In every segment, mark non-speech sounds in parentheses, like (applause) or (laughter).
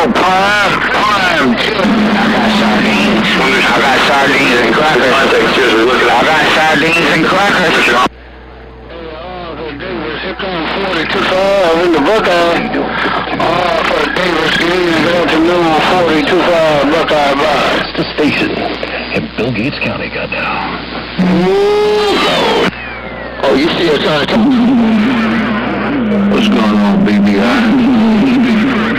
I got sardines. I got sardines and crackers. I got sardines and crackers. Here comes 42.5 in the Buckeye. Oh, for Davis Green afternoon, 42.5 Buckeye the station. And Bill Gates County got down. Oh, you see us on What's going on, BBI?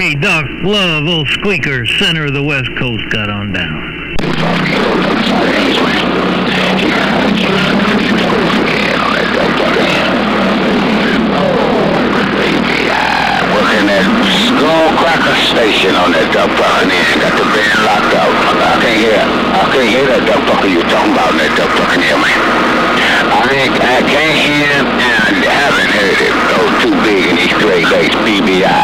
Hey, Doc Love, old squeaker, center of the west coast, got on down. Working at Skull Cracker Station on that duck fucker then got the band locked out. I can't hear. I can't hear that duck fucker you talking about in that duck fucking here, man. I ain't, I can't hear him and haven't heard it. Oh, too big in these three days. BBI.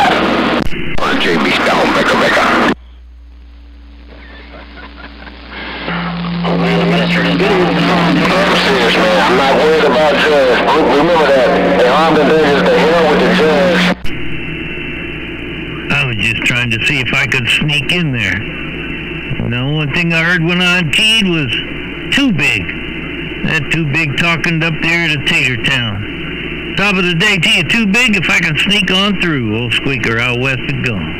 Too big. That too big talking up there to Tater Town. Top of the day to you, too big if I can sneak on through, old squeaker out west of gone.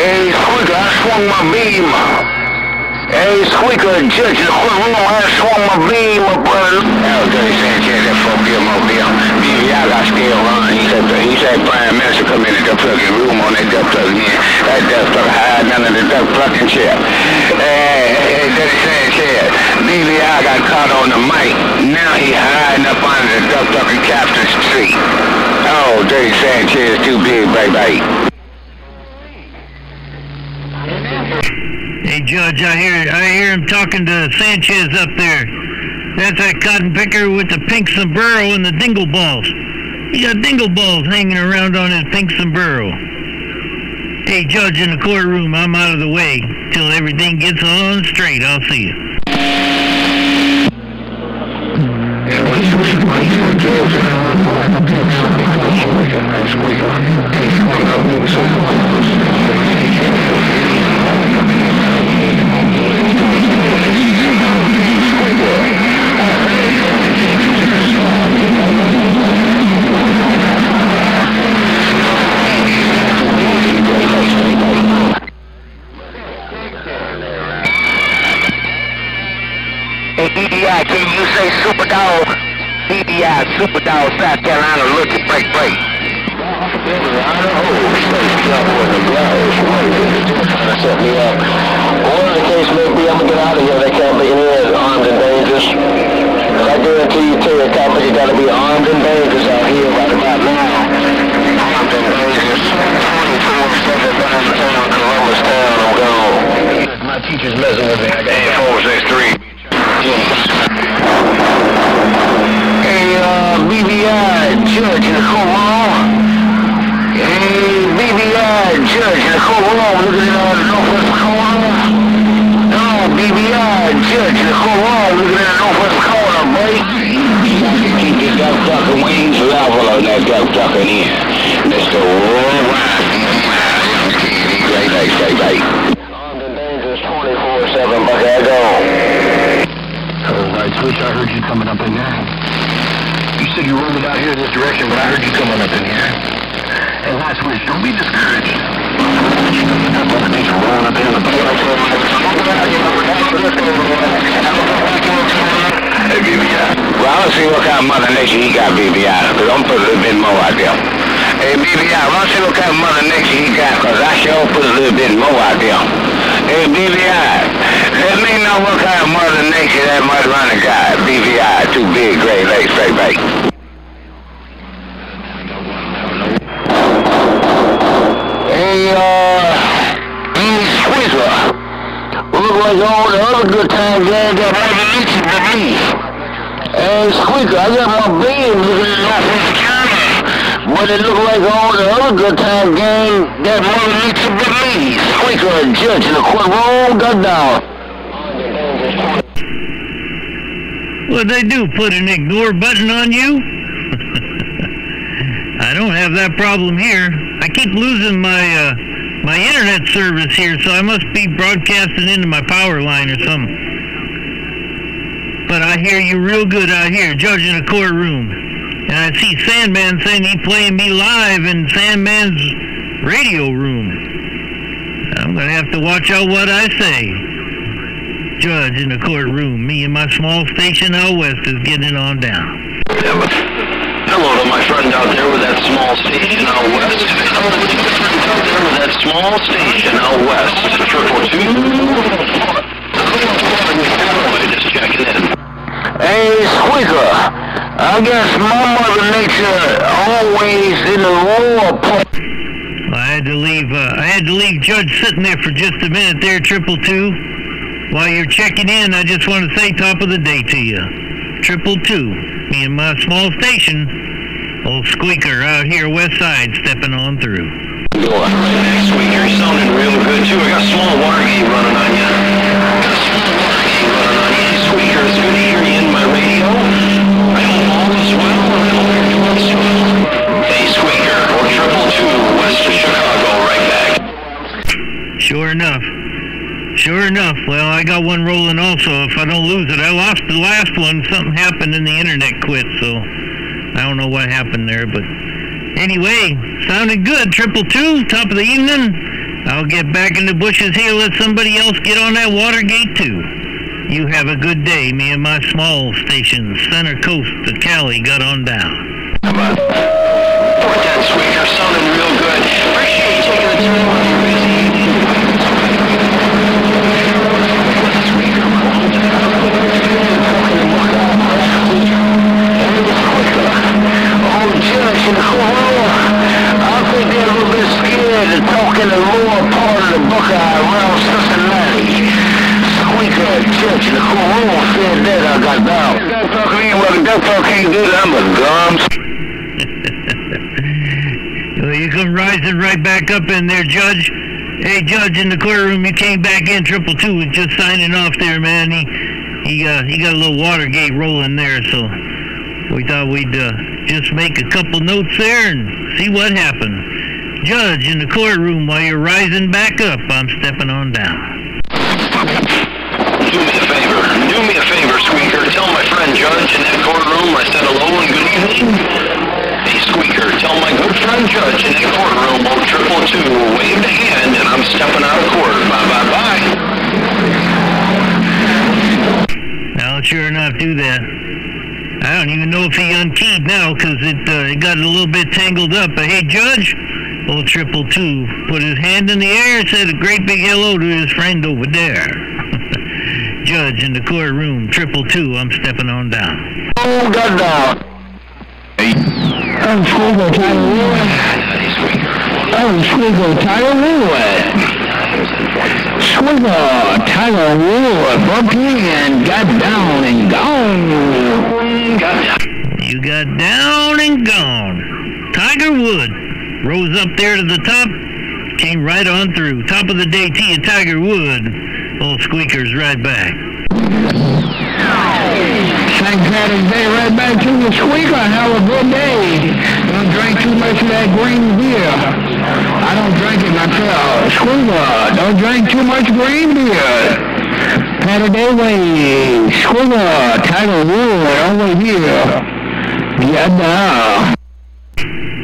Hey, Squeaker, I swung my beam. Hey, Squeaker, judge the courtroom, I swung my beam brother. Hell, Dirty Sanchez, that fuck him over there. BBI got Caught on the mic. Now he hiding up under the duck fucking captain's tree. Oh, Dirty Sanchez too big, baby. Hey, Judge, I hear I hear him talking to Sanchez up there. That's that cotton picker with the pink sombrero and the dingle balls. He got dingle balls hanging around on his pink sombrero. Hey, Judge, in the courtroom, I'm out of the way. Till everything gets on straight, I'll see you. Hey, BBI, Super Dog, South Carolina, look at break, break. Set me up. The case may be, I'm gonna get out of here. They can't be armed and dangerous. I guarantee you, the gotta be armed and dangerous out here right about now. Armed and dangerous. 24-7 downtown Columbus town, I'm gone. My teacher's messing with me. I got 463. Judge in the courtroom. Hey, BBI, Judge in the courtroom. Looking at the northwest corner. No, BBI, Judge in the courtroom. Looking at the northwest corner, boy. Keep your duck ducking wings level on that duck ducking in. Be discouraged. Hey, BBI. Well, let's see what kind of Mother Nature he got, BBI, because I'm put a little bit more out there. Hey, BBI, let's see what kind of Mother Nature he got, because I sure put a little bit more out there. Hey, BBI, let me know what kind of Mother Nature that mud runner got. BBI, too big Great Lakes, straight back. Hey, uh, Amy Squeezer. Like all the other good times gang got Mother Nature beneath. Hey, Squeaker, I got my beans looking at Northwest County. But it look like all the other good time gang got Mother Nature beneath. Squeaker, a judge in the courtroom, got down. What they do? Put an ignore button on you? (laughs) I don't have that problem here. I keep losing my uh, my internet service here, so I must be broadcasting into my power line or something. But I hear you real good out here, judge in a courtroom. And I see Sandman saying he playing me live in Sandman's radio room. I'm gonna have to watch out what I say. Judge in the courtroom. Me and my small station out west is getting it on down. Yeah, but hello to my friend out there with that small station out west. Hello to my friend out there with that small station out west. Triple two. Boy, just checking in. Hey, Squeaker, I guess my Mother Nature always in the lower part. I had to leave. Uh, I had to leave Judge sitting there for just a minute there, triple two. While you're checking in, I just want to say top of the day to you, triple two. Me and my small station, old Squeaker out here west side, stepping on through. Next week, you're sounding real good too. I got a small Watergate running on you. Got a small Watergate running on you. Squeaker, it's good to hear you in my radio. I hope all is well, and I hope you're doing swell. Hey, Squeaker, we're triple two, west of Chicago, right back. Sure enough. Sure enough. Well, I got one rolling also. If I don't lose it, I lost the last one. Something happened and the internet quit, so I don't know what happened there. But anyway, sounded good. Triple two, top of the evening. I'll get back in the bushes here. Let somebody else get on that Watergate too. You have a good day. Me and my small station, center coast of Cali, got on down. About Put that Squeaker sounding real good. Appreciate you taking the time on your busy evening. Oh, Judge in the courtroom, I think they're a little bit scared to talk in the lower part of the Buckeye around Cincinnati. Squeaker, Judge in the courtroom said that I got down. That talk ain't what that talk can't do that, but gums. Well, you come rising right back up in there, Judge. Hey, Judge, in the courtroom, you came back in. Triple Two was just signing off there, man. He he uh, he got a little Watergate rolling there, so we thought we'd uh, just make a couple notes there and see what happened. Judge, in the courtroom, while you're rising back up, I'm stepping on down. Do me a favor. Do me a favor, Squeaker. Tell my friend Judge in that courtroom I said hello and good evening. Hey, Squeaker, tell my good friend Judge in that courtroom, oh, triple two, wave the hand, and I'm stepping out of court. Bye, bye, bye. I'll sure enough do that. I don't even know if he unkeyed now because it, uh, it got a little bit tangled up. But hey, Judge, old Triple Two put his hand in the air and said a great big hello to his friend over there. (laughs) Judge in the courtroom, Triple Two, I'm stepping on down. Oh, got down. I'm Squiggle Tiger Wood. I'm Squiggle Tiger Wood. Squiggle Tiger Wood bumped in, got down and gone. You got down and gone. Tiger Wood rose up there to the top, came right on through. Top of the day to you, Tiger Wood. Old Squeaker's right back. St. Patrick's Day right back to you, Squeaker. Have a good day. Don't drink too much of that green beer. I don't drink it myself. Squeaker, don't drink too much green beer. Patty Day way. Squeaker, Tiger Wood over here. Yeah, no.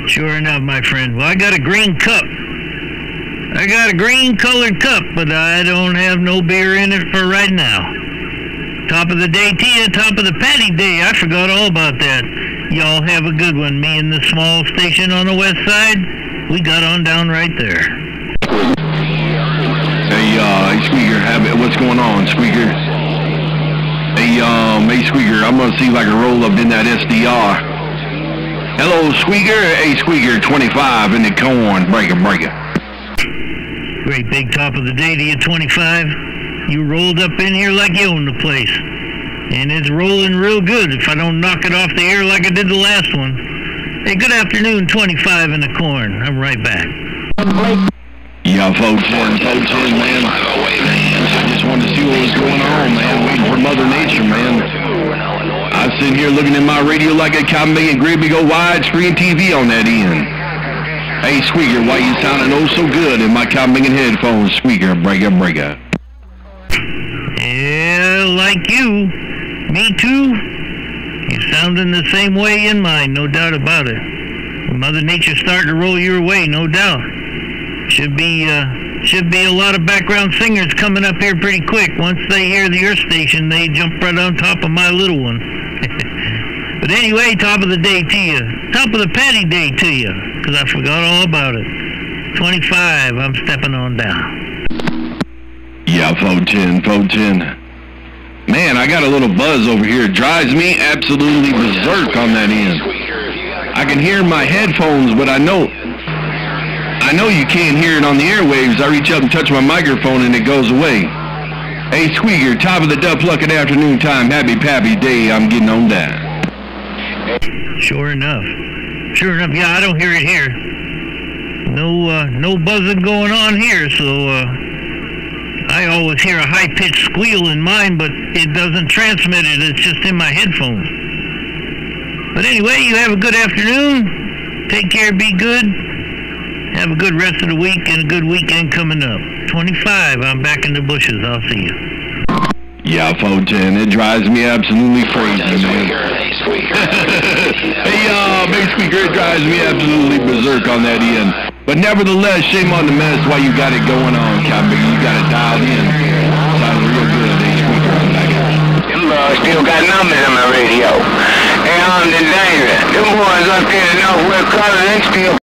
Sure enough, my friend. Well, I got a green cup. I got a green colored cup, but I don't have no beer in it for right now. Top of the day you, top of the patty day. I forgot all about that. Y'all have a good one. Me and the small station on the west side, we got on down right there. Hey, uh, hey, Squeaker, what's going on, Squeaker? Hey, um, hey, Squeaker, I'm gonna see if I can roll up in that SDR. Hello, Squeaker. Hey, Squeaker, 25 in the corn. Breaker, breaker. Great big top of the day to you, 25. You rolled up in here like you own the place. And it's rolling real good if I don't knock it off the air like I did the last one. Hey, good afternoon, 25 in the corn. I'm right back. Yeah, folks, and folks, man, I just wanted to see what was going on, man. Waiting for Mother Nature, man. I'm sitting here looking at my radio like a cotton making great big old widescreen TV on that end. Hey, Squeaker, why you sounding oh so good in my cotton making headphones, Squeaker, breaker, breaker. Yeah, like you. Me too. You're sounding the same way in mine, no doubt about it. Mother Nature's starting to roll your way, no doubt. Should be uh should be a lot of background singers coming up here pretty quick. Once they hear the Earth station, they jump right on top of my little one. But anyway, top of the day to you. Top of the patty day to you, 'cause I forgot all about it. 25, I'm stepping on down. Yeah, 410, 410. Man, I got a little buzz over here. It drives me absolutely berserk on that end. I can hear my headphones, but I know I know you can't hear it on the airwaves. I reach up and touch my microphone and it goes away. Hey, Squeaker, top of the dub plucking afternoon time. Happy pappy day. I'm getting on down. Sure enough. Sure enough, yeah, I don't hear it here. No, uh, no buzzing going on here, so, uh, I always hear a high-pitched squeal in mine, but it doesn't transmit it. It's just in my headphones. But anyway, you have a good afternoon. Take care, be good. Have a good rest of the week and a good weekend coming up. 25, I'm back in the bushes. I'll see you. Yeah, 410. It drives me absolutely crazy, man. Hey, Squeaker. (laughs) hey, uh, Big Squeaker, it drives me absolutely berserk on that end. But nevertheless, shame on the mess while you got it going on, Cowboy. You got it dialed in. Sounds real good, hey, Squeaker. I like it. Them boys still got numbers on my radio. And I'm the danger. Them boys up there in Northwest Colorado, they still